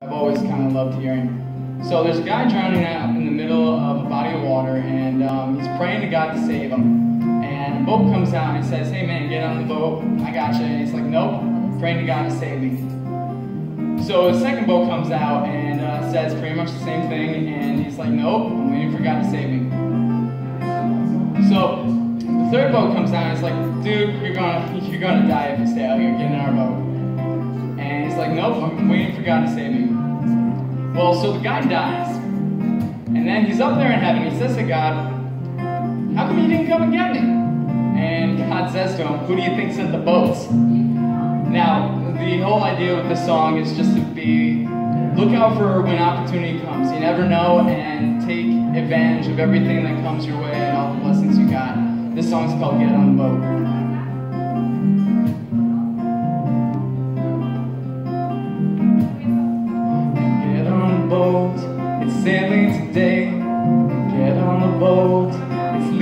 I've always kind of loved hearing. So there's a guy drowning out in the middle of a body of water, and um, he's praying to God to save him. And a boat comes out and says, "Hey man, get on the boat. I got you." And he's like, "Nope, praying to God to save me." So the second boat comes out and uh, says pretty much the same thing, and he's like, "Nope, I'm waiting for God to save me." So the third boat comes out and it's like, "Dude, you're gonna you're gonna die if you stay out here. Get in our boat." And he's like, "Nope, I'm waiting for God to save me." Well, so the guy dies. And then he's up there in heaven. He says to God, How come you didn't come and get me? And God says to him, Who do you think sent the boats? Now, the whole idea with this song is just to be look out for when opportunity comes. You never know, and take advantage of everything that comes your way and all the blessings you got. This song's called Get on the Boat.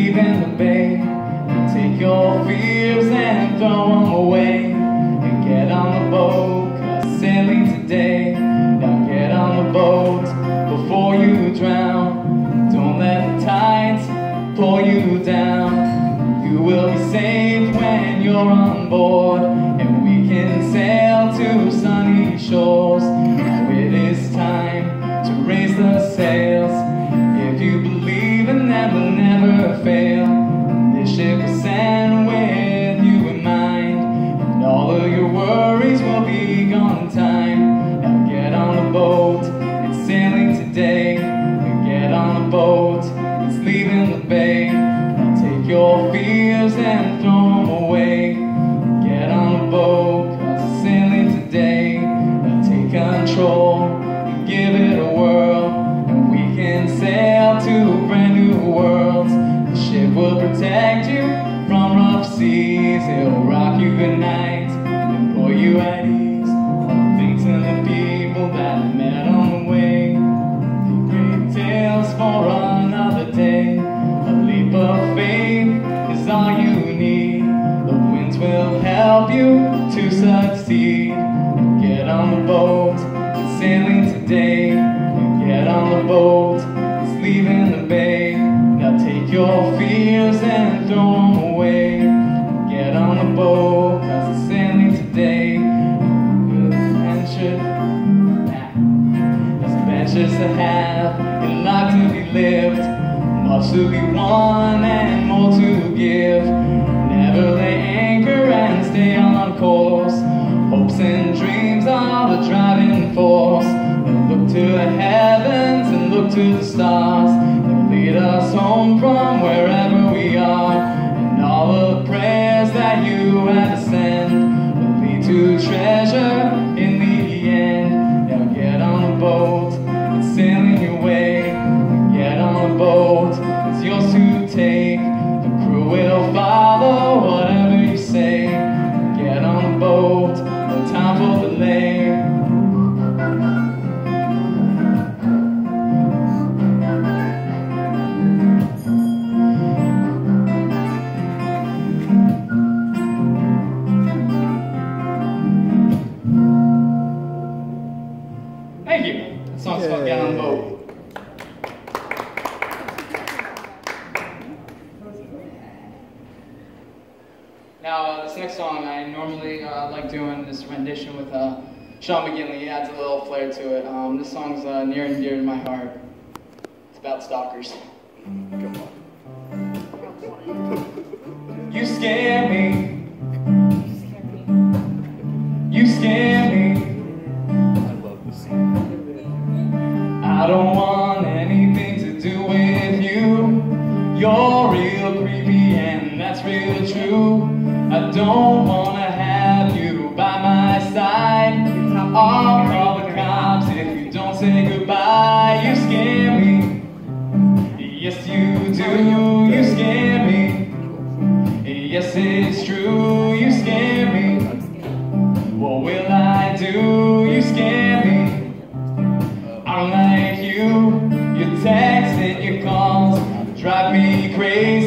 Leaving the bay. Take your fears and throw them away. Seas. It'll rock you good night and pull you at ease. All things and the people that I met on the way. Great tales for another day. A leap of faith is all you need. The winds will help you to succeed. Get on the boat, to be one and more to give. Never lay anchor and stay on course. Hopes and dreams are the driving force. Look to the heavens and look to the Thank you. That song's called Get on the Boat. Now, uh, this next song, I normally uh, like doing this rendition with uh, Sean McGinley. He adds a little flair to it. Um, this song's uh, near and dear to my heart. It's about stalkers. You I don't want anything to do with you. You're real creepy and that's real true. I don't wanna and your calls drive me crazy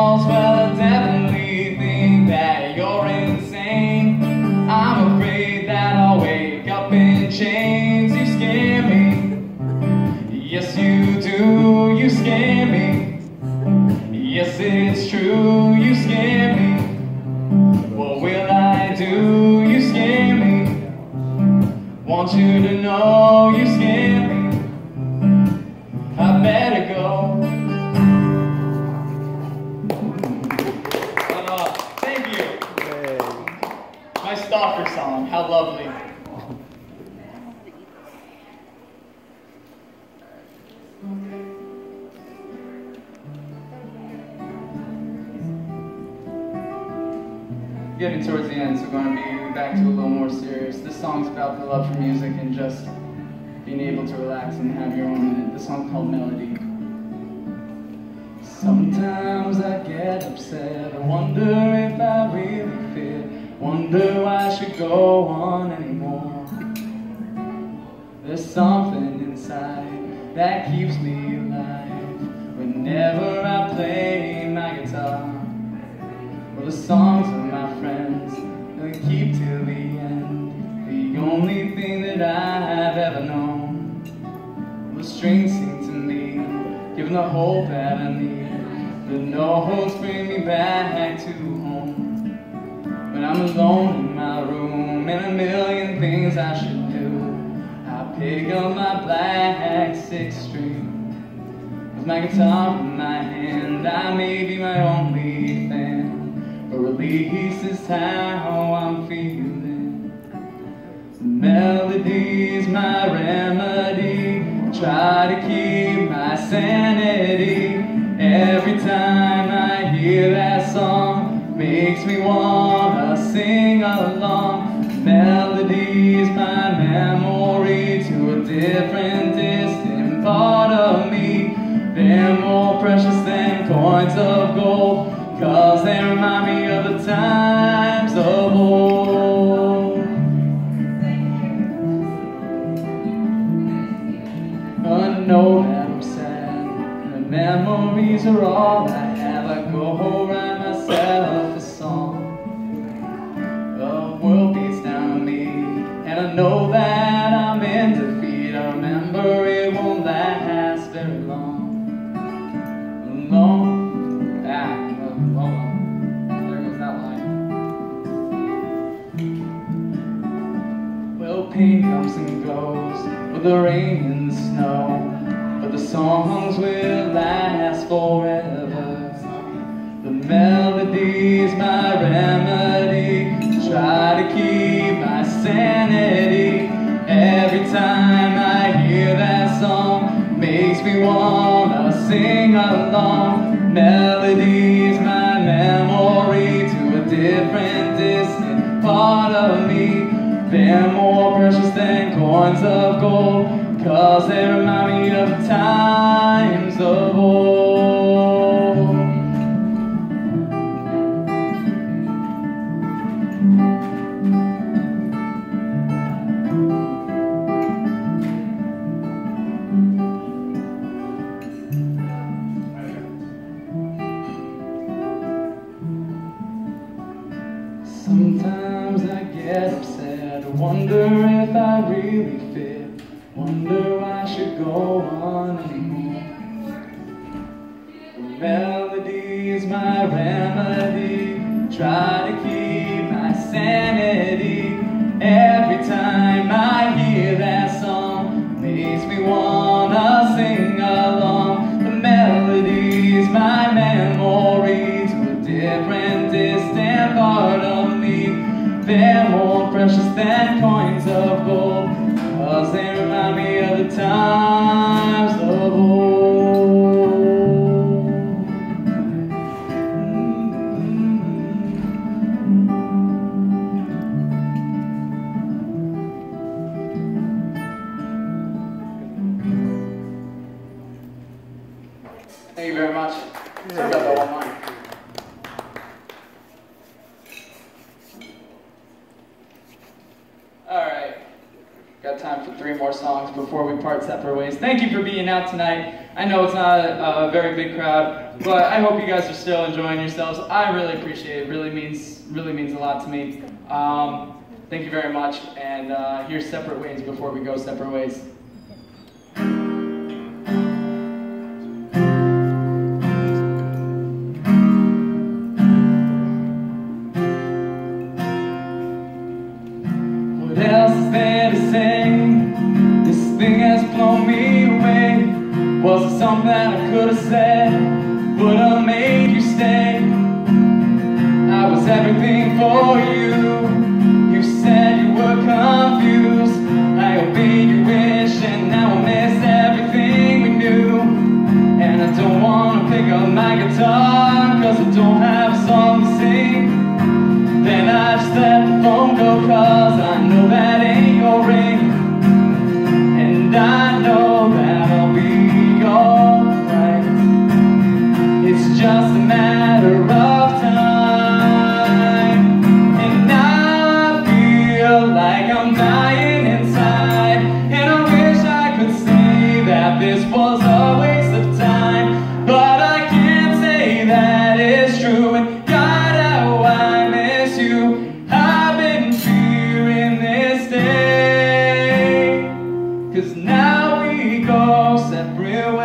halls. Stalker song. How lovely. Getting towards the end, so we're going to be back to a little more serious. This song's about the love for music and just being able to relax and have your own minute. This called Melody. Sometimes I get upset. I wonder if I really fit. Wonder why I should go on anymore. There's something inside that keeps me alive. Whenever I play my guitar. Well, the songs of my friends, they keep till the end. The only thing that I've ever known. The strings sing to me, giving the hope that I need. The notes bring me back to. When I'm alone in my room and a million things I should do, I pick up my black six string. With my guitar in my hand, I may be my only fan. But release is how I'm feeling. the Melody's my remedy. Try to keep my sanity. Every time I hear that song, makes me wanna sing along. Melody's my memory to a different, distant part of me. They're more precious than coins of gold. Cause they remind me of the times very long. Long, ah, hold on. There goes that line. Well, pain comes and goes with the rain sing along. Melody's my memory to a different, distant part of me. They're more precious than coins of gold, cause they remind me of times of old. Get upset. I wonder if I really fit. Wonder I should go on anymore. Melody is my remedy. Try to keep my sanity. Every time I hear that song, makes me wanna sing along. The melody is my memory to a different, distant part of me. They're more precious than coins of gold, cause they remind me of the times of old. Got time for three more songs before we part separate ways. Thank you for being out tonight. I know it's not a, a very big crowd, but I hope you guys are still enjoying yourselves. I really appreciate it. Really means really means a lot to me. Um, thank you very much. And uh, here's separate ways before we go separate ways. Something that I could have said? Would have made you stay? I was everything for. You go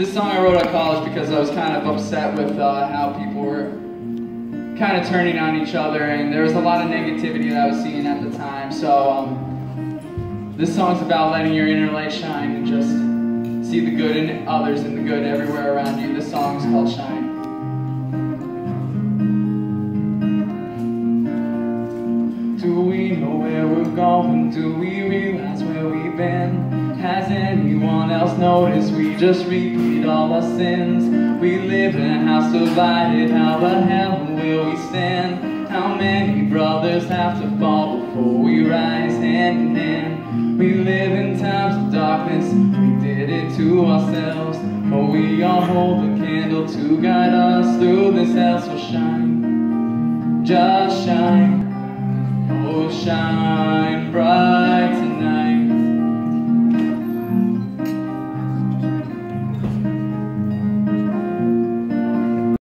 This song I wrote at college because I was kind of upset with uh, how people were kind of turning on each other, and there was a lot of negativity that I was seeing at the time. So um, this song's about letting your inner light shine and just see the good in others and the good everywhere around you. This song is called Shine. Do we know where we're going? Do we noticed we just repeat all our sins? We live in a house divided, how the hell will we stand? How many brothers have to fall before we rise hand in hand? We live in times of darkness, we did it to ourselves. But we all hold a candle to guide us through this hell, so shine, just shine. Oh, shine bright.